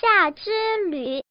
夏之旅。